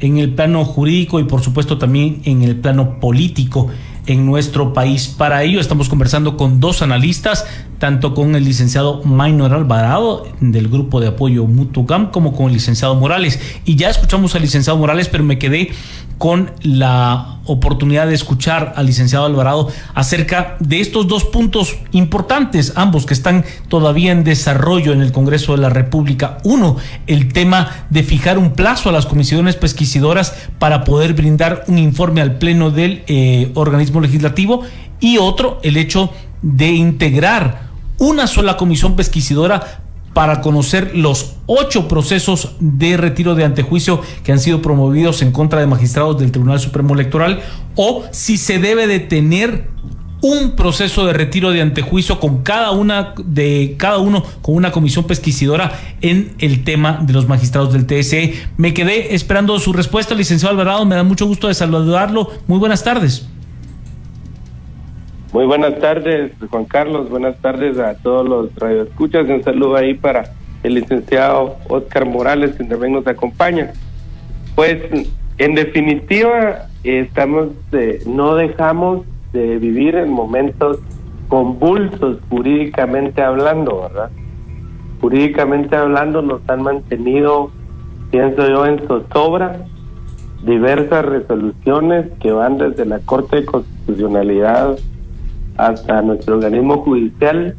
en el plano jurídico y por supuesto también en el plano político en nuestro país. Para ello estamos conversando con dos analistas, tanto con el licenciado Maynor Alvarado del grupo de apoyo Mutucam como con el licenciado Morales. Y ya escuchamos al licenciado Morales, pero me quedé con la oportunidad de escuchar al licenciado Alvarado acerca de estos dos puntos importantes, ambos que están todavía en desarrollo en el Congreso de la República. Uno, el tema de fijar un plazo a las comisiones pesquisidoras para poder brindar un informe al Pleno del eh, organismo legislativo y otro, el hecho de integrar una sola comisión pesquisidora para conocer los ocho procesos de retiro de antejuicio que han sido promovidos en contra de magistrados del Tribunal Supremo Electoral o si se debe de tener un proceso de retiro de antejuicio con cada una de cada uno con una comisión pesquisidora en el tema de los magistrados del TSE. Me quedé esperando su respuesta, licenciado Alvarado. Me da mucho gusto de saludarlo. Muy buenas tardes. Muy buenas tardes, Juan Carlos. Buenas tardes a todos los radioescuchas. Un saludo ahí para el licenciado Oscar Morales, que también nos acompaña. Pues, en definitiva, estamos no dejamos de vivir en momentos convulsos jurídicamente hablando, ¿verdad? Jurídicamente hablando nos han mantenido, pienso yo, en zozobra diversas resoluciones que van desde la Corte de Constitucionalidad hasta nuestro organismo judicial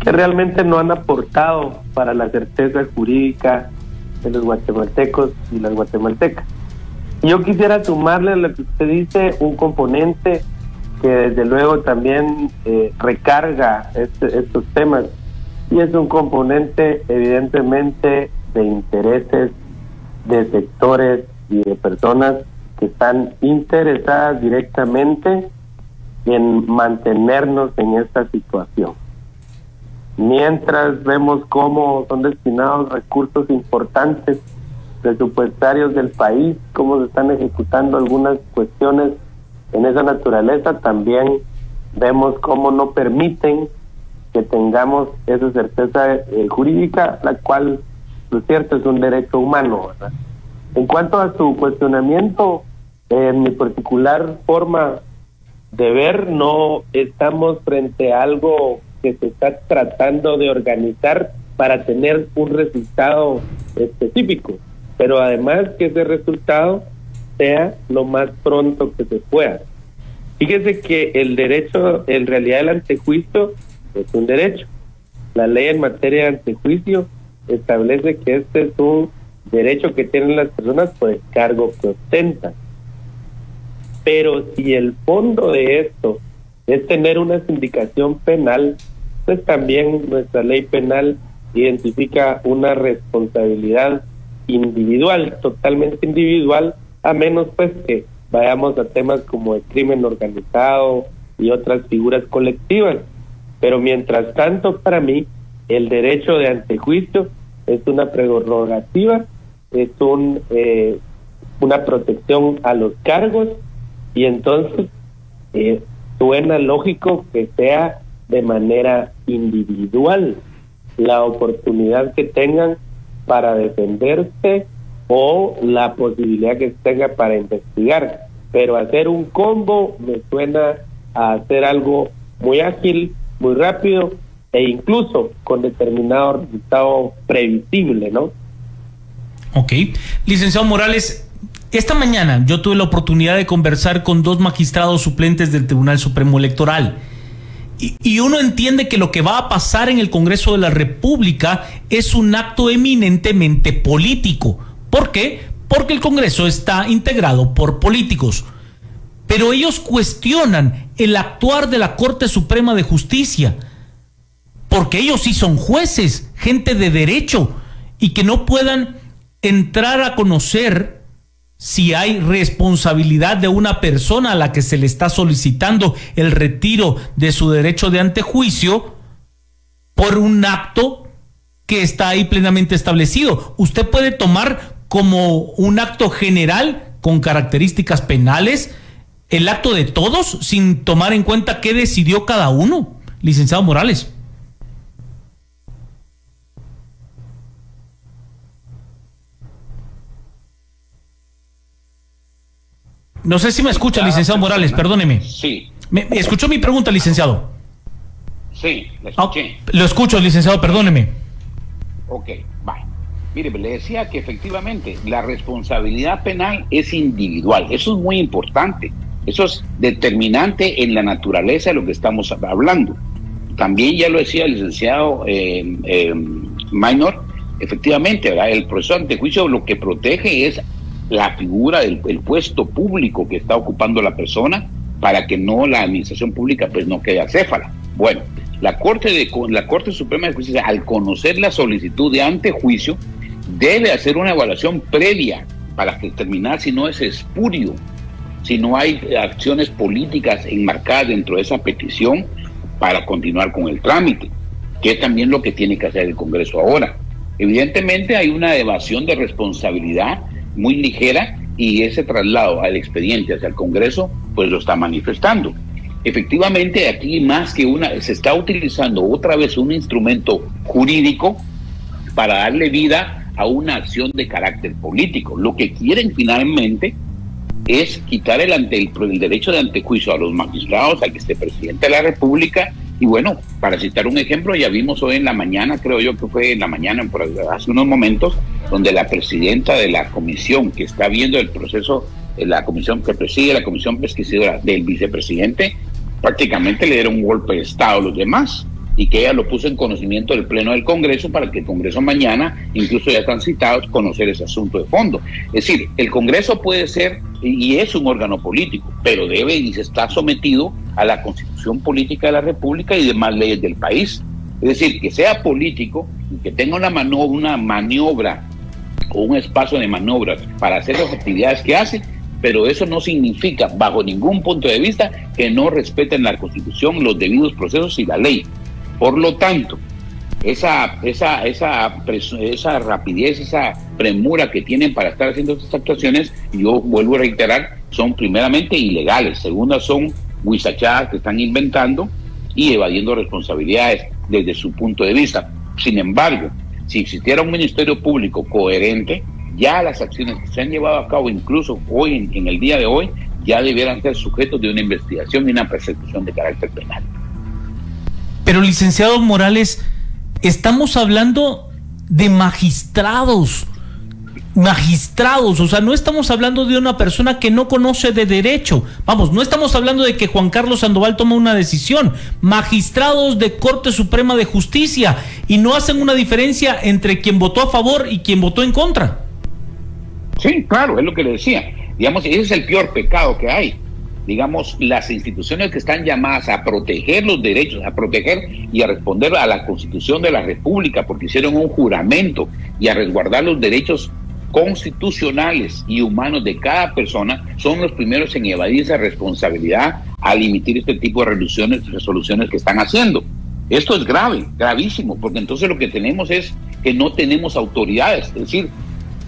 que realmente no han aportado para la certeza jurídica de los guatemaltecos y las guatemaltecas. Yo quisiera sumarle a lo que usted dice un componente que desde luego también eh, recarga este, estos temas y es un componente evidentemente de intereses de sectores y de personas que están interesadas directamente en mantenernos en esta situación. Mientras vemos cómo son destinados recursos importantes presupuestarios del país, cómo se están ejecutando algunas cuestiones en esa naturaleza, también vemos cómo no permiten que tengamos esa certeza eh, jurídica, la cual, lo cierto, es un derecho humano. En cuanto a su cuestionamiento, en mi particular forma de ver, no estamos frente a algo que se está tratando de organizar para tener un resultado específico, pero además que ese resultado sea lo más pronto que se pueda. Fíjese que el derecho, en realidad el antejuicio es un derecho. La ley en materia de antejuicio establece que este es un derecho que tienen las personas por el cargo que ostentan. Pero si el fondo de esto es tener una sindicación penal, pues también nuestra ley penal identifica una responsabilidad individual, totalmente individual, a menos pues que vayamos a temas como el crimen organizado y otras figuras colectivas. Pero mientras tanto, para mí, el derecho de antejuicio es una prerrogativa, es un, eh, una protección a los cargos y entonces eh, suena lógico que sea de manera individual la oportunidad que tengan para defenderse o la posibilidad que tenga para investigar. Pero hacer un combo me suena a hacer algo muy ágil, muy rápido e incluso con determinado resultado previsible, ¿no? Ok. Licenciado Morales, esta mañana yo tuve la oportunidad de conversar con dos magistrados suplentes del Tribunal Supremo Electoral. Y, uno entiende que lo que va a pasar en el Congreso de la República es un acto eminentemente político. ¿Por qué? Porque el Congreso está integrado por políticos. Pero ellos cuestionan el actuar de la Corte Suprema de Justicia. Porque ellos sí son jueces, gente de derecho, y que no puedan entrar a conocer si hay responsabilidad de una persona a la que se le está solicitando el retiro de su derecho de antejuicio por un acto que está ahí plenamente establecido. Usted puede tomar como un acto general con características penales el acto de todos sin tomar en cuenta qué decidió cada uno, licenciado Morales. No sé si me escucha, licenciado Morales, perdóneme. Sí. ¿Me, escuchó mi pregunta, licenciado? Sí, la escuché. lo escucho, licenciado, perdóneme. Ok, bye. Mire, le decía que efectivamente la responsabilidad penal es individual. Eso es muy importante. Eso es determinante en la naturaleza de lo que estamos hablando. También ya lo decía el licenciado eh, eh, Minor, efectivamente, el proceso ante juicio lo que protege es la figura del puesto público que está ocupando la persona para que no la administración pública pues no quede acéfala. Bueno, la Corte de la Corte Suprema de Justicia al conocer la solicitud de antejuicio debe hacer una evaluación previa para determinar si no es espurio si no hay acciones políticas enmarcadas dentro de esa petición para continuar con el trámite, que es también lo que tiene que hacer el Congreso ahora. Evidentemente hay una evasión de responsabilidad muy ligera y ese traslado al expediente hacia el Congreso pues lo está manifestando. Efectivamente, aquí más que una, se está utilizando otra vez un instrumento jurídico para darle vida a una acción de carácter político. Lo que quieren finalmente es quitar el, ante, el, derecho de antejuicio a los magistrados, al que esté presidente de la República. Y bueno, para citar un ejemplo, ya vimos hoy en la mañana, creo yo que fue en la mañana, hace unos momentos, donde la presidenta de la comisión que está viendo el proceso, eh, la comisión que preside, la comisión pesquisidora del vicepresidente, prácticamente le dieron un golpe de Estado a los demás y que ella lo puso en conocimiento del Pleno del Congreso para que el Congreso mañana, incluso ya están citados, conocer ese asunto de fondo. Es decir, el Congreso puede ser y es un órgano político, pero debe y se está sometido a la constitución política de la República y demás leyes del país. Es decir, que sea político y que tenga una, una maniobra o un espacio de maniobras para hacer las actividades que hace, pero eso no significa, bajo ningún punto de vista, que no respeten la Constitución, los debidos procesos y la ley. Por lo tanto, esa, esa, esa, rapidez, esa premura que tienen para estar haciendo estas actuaciones, yo vuelvo a reiterar, son primeramente ilegales, segundas son huizachadas que están inventando y evadiendo responsabilidades desde su punto de vista. Sin embargo, si existiera un ministerio público coherente, ya las acciones que se han llevado a cabo, incluso hoy, en, en el día de hoy, ya debieran ser sujetos de una investigación y una persecución de carácter penal. Pero licenciado Morales, estamos hablando de magistrados, magistrados, o sea, no estamos hablando de una persona que no conoce de derecho. Vamos, no estamos hablando de que Juan Carlos Sandoval toma una decisión. Magistrados de Corte Suprema de Justicia y no hacen una diferencia entre quien votó a favor y quien votó en contra. Sí, claro, es lo que le decía. Digamos, ese es el peor pecado que hay digamos, las instituciones que están llamadas a proteger los derechos, a proteger y a responder a la Constitución de la República, porque hicieron un juramento y a resguardar los derechos constitucionales y humanos de cada persona, son los primeros en evadir esa responsabilidad al emitir este tipo de resoluciones, resoluciones que están haciendo. Esto es grave, gravísimo, porque entonces lo que tenemos es que no tenemos autoridades, es decir,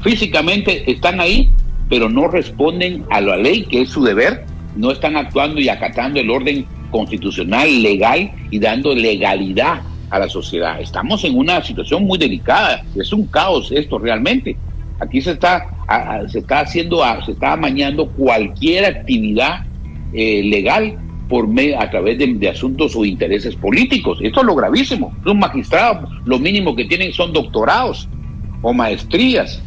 físicamente están ahí, pero no responden a la ley, que es su deber, no están actuando y acatando el orden constitucional, legal y dando legalidad a la sociedad. Estamos en una situación muy delicada, es un caos esto realmente. Aquí se está, se está haciendo, se está amañando cualquier actividad eh, legal por a través de, de, asuntos o intereses políticos. Esto es lo gravísimo. Un magistrado, lo mínimo que tienen son doctorados o maestrías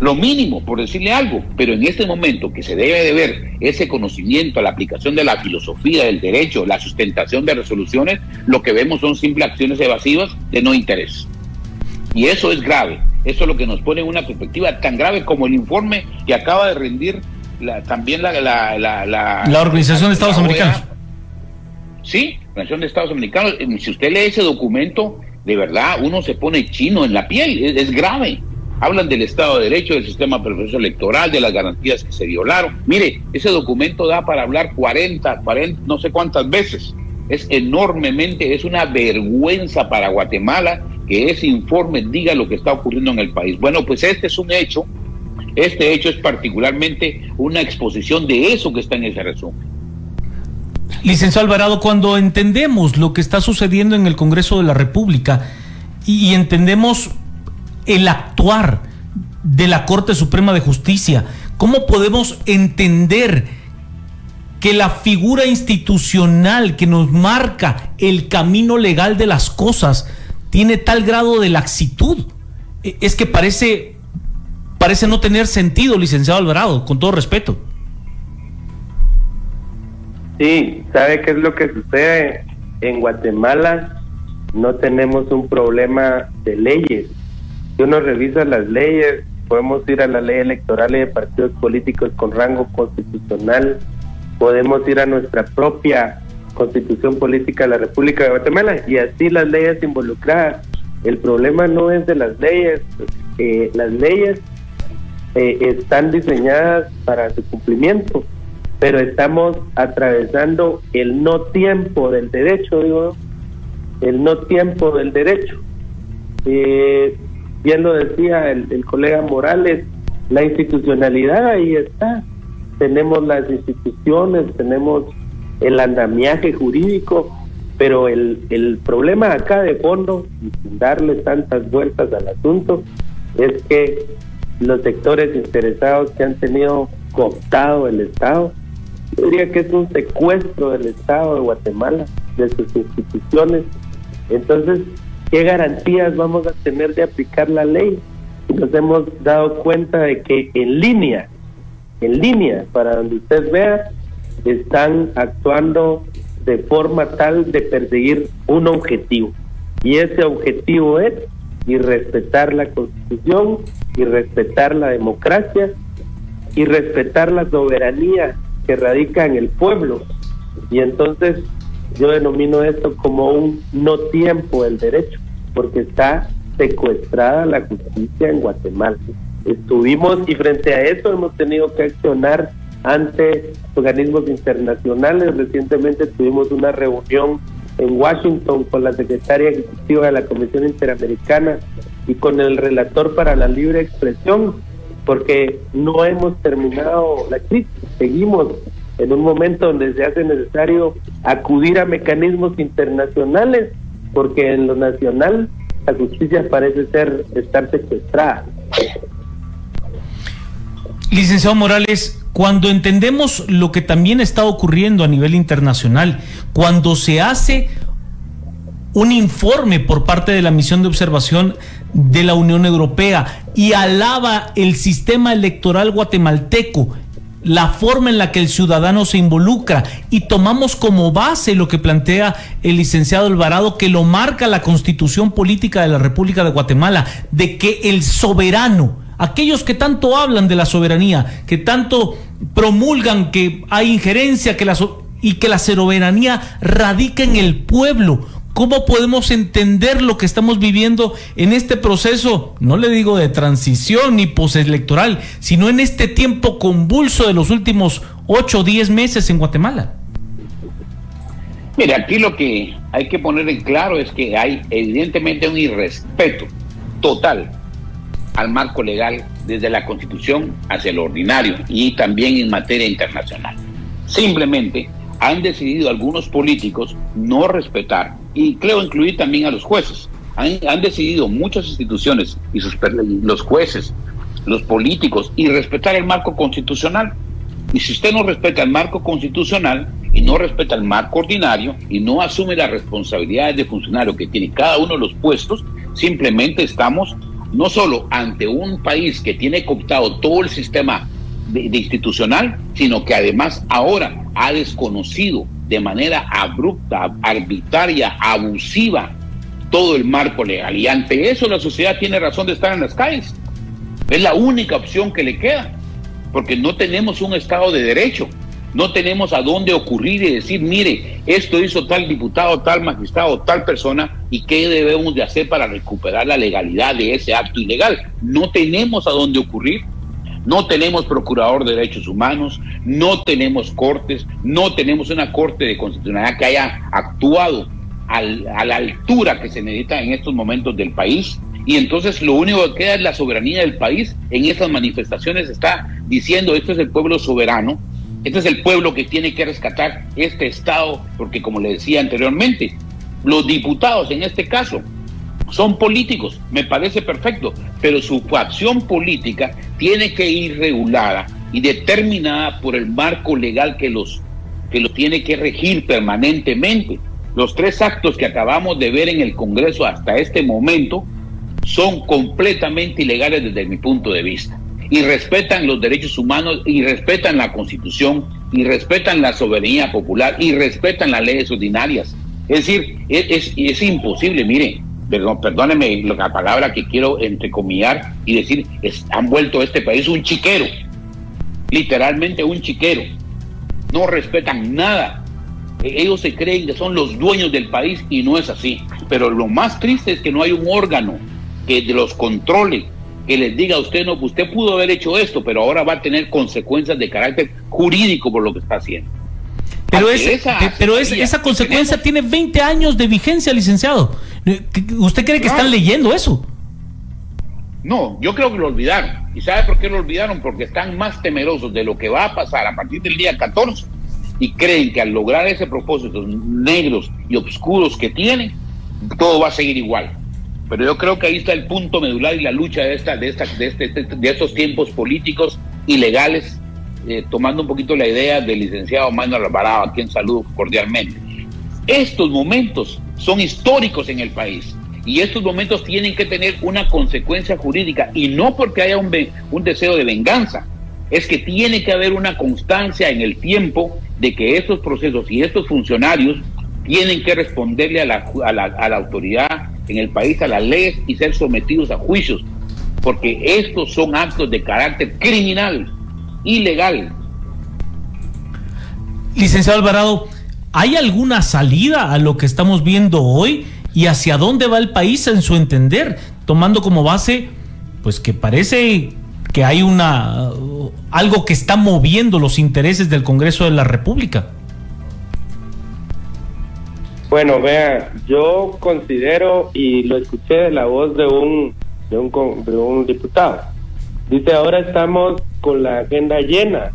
lo mínimo, por decirle algo, pero en este momento que se debe de ver ese conocimiento, la aplicación de la filosofía del derecho, la sustentación de resoluciones, lo que vemos son simples acciones evasivas de no interés. Y eso es grave. Eso es lo que nos pone en una perspectiva tan grave como el informe que acaba de rendir también la, la, la, la, Organización de Estados Americanos. Sí, la Organización de Estados Americanos. Si usted lee ese documento, de verdad uno se pone chino en la piel, es grave. Hablan del Estado de Derecho, del sistema proceso electoral, de las garantías que se violaron. Mire, ese documento da para hablar 40, 40, no sé cuántas veces. Es enormemente, es una vergüenza para Guatemala que ese informe diga lo que está ocurriendo en el país. Bueno, pues este es un hecho, este hecho es particularmente una exposición de eso que está en ese resumen. Licenciado Alvarado, cuando entendemos lo que está sucediendo en el Congreso de la República y entendemos el actuar de la Corte Suprema de Justicia? ¿Cómo podemos entender que la figura institucional que nos marca el camino legal de las cosas tiene tal grado de laxitud. E, es que parece, parece no tener sentido, licenciado Alvarado, con todo respeto. Sí, ¿sabe qué es lo que sucede? En Guatemala no tenemos un problema de leyes. Si uno revisa las leyes, podemos ir a la ley electoral y de partidos políticos con rango constitucional, podemos ir a nuestra propia constitución política de la República de Guatemala y así las leyes involucradas. El problema no es de las leyes, eh, las leyes eh, están diseñadas para su cumplimiento, pero estamos atravesando el no tiempo del derecho, digo, el no tiempo del derecho. Eh, bien lo decía el, colega Morales, la institucionalidad ahí está. Tenemos las instituciones, tenemos el andamiaje jurídico, pero el, el problema acá de fondo, y sin darle tantas vueltas al asunto, es que los sectores interesados que han tenido cooptado el Estado, yo diría que es un secuestro del Estado de Guatemala, de sus instituciones. Entonces, ¿qué garantías vamos a tener de aplicar la ley? Nos hemos dado cuenta de que en línea, en línea, para donde usted vea, están actuando de forma tal de perseguir un objetivo. Y ese objetivo es y respetar la constitución y respetar la democracia y respetar la soberanía que radica en el pueblo. Y entonces yo denomino esto como un no tiempo del derecho, porque está secuestrada la justicia en Guatemala. Estuvimos y frente a eso hemos tenido que accionar ante organismos internacionales. Recientemente tuvimos una reunión en Washington con la secretaria ejecutiva de la Comisión Interamericana y con el relator para la libre expresión, porque no hemos terminado la crisis, seguimos en un momento donde se hace necesario acudir a mecanismos internacionales, porque en lo nacional la justicia parece ser estar secuestrada. Licenciado Morales, cuando entendemos lo que también está ocurriendo a nivel internacional, cuando se hace un informe por parte de la misión de observación de la Unión Europea y alaba el sistema electoral guatemalteco, la forma en la que el ciudadano se involucra y tomamos como base lo que plantea el licenciado Alvarado, que lo marca la constitución política de la República de Guatemala, de que el soberano, aquellos que tanto hablan de la soberanía, que tanto promulgan que hay injerencia que y que la soberanía radica en el pueblo. ¿Cómo podemos entender lo que estamos viviendo en este proceso, no le digo de transición ni postelectoral, sino en este tiempo convulso de los últimos 8 o 10 meses en Guatemala? Mire, aquí lo que hay que poner en claro es que hay evidentemente un irrespeto total al marco legal desde la Constitución hacia lo ordinario y también en materia internacional. Simplemente han decidido algunos políticos no respetar, y creo incluir también a los jueces, han, decidido muchas instituciones y sus, los jueces, los políticos, y respetar el marco constitucional. Y si usted no respeta el marco constitucional y no respeta el marco ordinario y no asume las responsabilidades de funcionario que tiene cada uno de los puestos, simplemente estamos no solo ante un país que tiene cooptado todo el sistema de, institucional, sino que además ahora ha desconocido de manera abrupta, arbitraria, abusiva todo el marco legal. Y ante eso la sociedad tiene razón de estar en las calles. Es la única opción que le queda, porque no tenemos un Estado de Derecho. No tenemos a dónde ocurrir y decir, mire, esto hizo tal diputado, tal magistrado, tal persona, y qué debemos de hacer para recuperar la legalidad de ese acto ilegal. No tenemos a dónde ocurrir. No tenemos procurador de derechos humanos, no tenemos cortes, no tenemos una corte de constitucionalidad que haya actuado a la altura que se necesita en estos momentos del país. Y entonces lo único que queda es la soberanía del país. En estas manifestaciones está diciendo, esto es el pueblo soberano, este es el pueblo que tiene que rescatar este Estado, porque como le decía anteriormente, los diputados en este caso son políticos, me parece perfecto, pero su acción política tiene que ir regulada y determinada por el marco legal que los que lo tiene que regir permanentemente. Los tres actos que acabamos de ver en el Congreso hasta este momento son completamente ilegales desde mi punto de vista. Y respetan los derechos humanos y respetan la Constitución y respetan la soberanía popular y respetan las leyes ordinarias. Es decir, es, es, imposible, mire, perdón, perdóneme la palabra que quiero entrecomillar y decir, han vuelto a este país un chiquero, literalmente un chiquero. No respetan nada. E, ellos se creen que son los dueños del país y no es así. Pero lo más triste es que no hay un órgano que los controle, que les diga a usted, no, usted pudo haber hecho esto, pero ahora va a tener consecuencias de carácter jurídico por lo que está haciendo. Pero, esa, eh, pero esa consecuencia tiene 20 años de vigencia, licenciado. ¿Usted cree que están leyendo eso? No, yo creo que lo olvidaron. ¿Y sabe por qué lo olvidaron? Porque están más temerosos de lo que va a pasar a partir del día 14 y creen que al lograr ese propósito negros y oscuros que tienen, todo va a seguir igual. Pero yo creo que ahí está el punto medular y la lucha de, esta, de, esta, de, este, de estos tiempos políticos ilegales, eh, tomando un poquito la idea del licenciado Manuel Alvarado, a quien saludo cordialmente. Estos momentos son históricos en el país. Y estos momentos tienen que tener una consecuencia jurídica y no porque haya un, un deseo de venganza, es que tiene que haber una constancia en el tiempo de que estos procesos y estos funcionarios tienen que responderle a la, a la, a la autoridad en el país, a las leyes y ser sometidos a juicios, porque estos son actos de carácter criminal, ilegal. Licenciado Alvarado, ¿hay alguna salida a lo que estamos viendo hoy y hacia dónde va el país en su entender, tomando como base, pues que parece que hay una algo que está moviendo los intereses del Congreso de la República? Bueno, vea, yo considero y lo escuché de la voz de un, de un, de un diputado. Dice, ahora estamos con la agenda llena,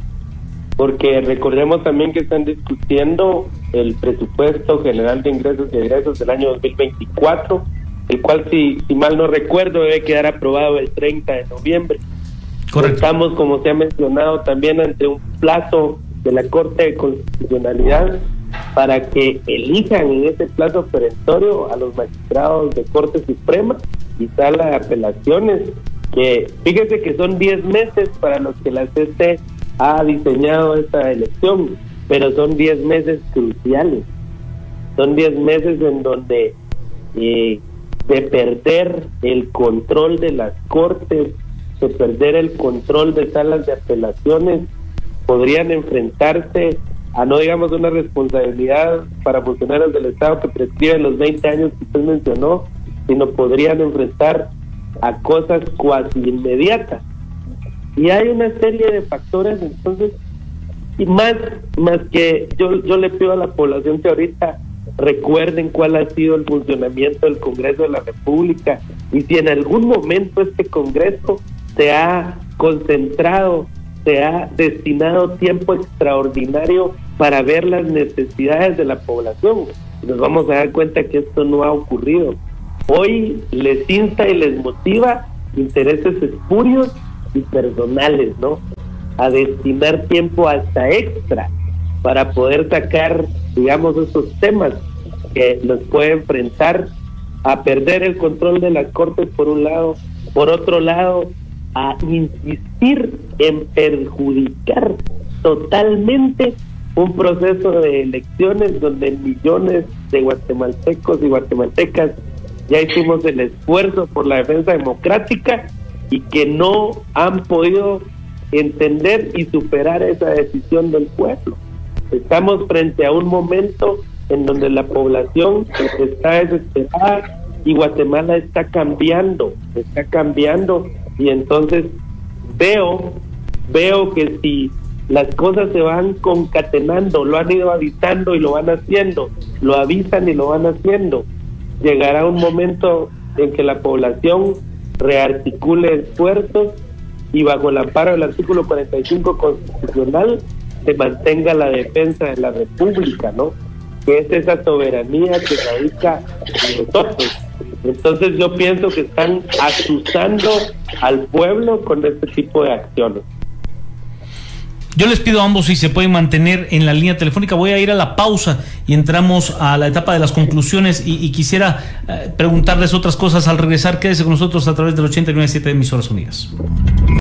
porque recordemos también que están discutiendo el presupuesto general de ingresos y egresos del año 2024, el cual, si, si mal no recuerdo, debe quedar aprobado el 30 de noviembre. Correcto. Estamos, como se ha mencionado, también ante un plazo de la Corte de Constitucionalidad para que elijan en ese plazo perentorio a los magistrados de Corte Suprema y sala de apelaciones, que fíjese que son 10 meses para los que la CC ha diseñado esta elección, pero son 10 meses cruciales, son 10 meses en donde eh, de perder el control de las cortes, de perder el control de salas de apelaciones, podrían enfrentarse a no digamos una responsabilidad para funcionarios del Estado que prescriben los 20 años que usted mencionó, sino podrían enfrentar a cosas cuasi inmediatas. Y hay una serie de factores, entonces, y más, más que yo, yo le pido a la población que ahorita recuerden cuál ha sido el funcionamiento del Congreso de la República y si en algún momento este Congreso se ha concentrado se ha destinado tiempo extraordinario para ver las necesidades de la población. Nos vamos a dar cuenta que esto no ha ocurrido. Hoy les insta y les motiva intereses espurios y personales, ¿no? A destinar tiempo hasta extra para poder sacar, digamos, esos temas que nos puede enfrentar a perder el control de las cortes por un lado, por otro lado, a insistir en perjudicar totalmente un proceso de elecciones donde millones de guatemaltecos y guatemaltecas ya hicimos el esfuerzo por la defensa democrática y que no han podido entender y superar esa decisión del pueblo. Estamos frente a un momento en donde la población está desesperada y Guatemala está cambiando, está cambiando y entonces veo, veo que si las cosas se van concatenando, lo han ido avisando y lo van haciendo, lo avisan y lo van haciendo, llegará un momento en que la población rearticule esfuerzos y bajo el amparo del artículo 45 constitucional se mantenga la defensa de la República, ¿no? Que es esa soberanía que radica en nosotros entonces yo pienso que están asusando al pueblo con este tipo de acciones. Yo les pido a ambos si se pueden mantener en la línea telefónica. Voy a ir a la pausa y entramos a la etapa de las conclusiones y, quisiera eh, preguntarles otras cosas al regresar. Quédese con nosotros a través del 89.7 de Emisoras Unidas.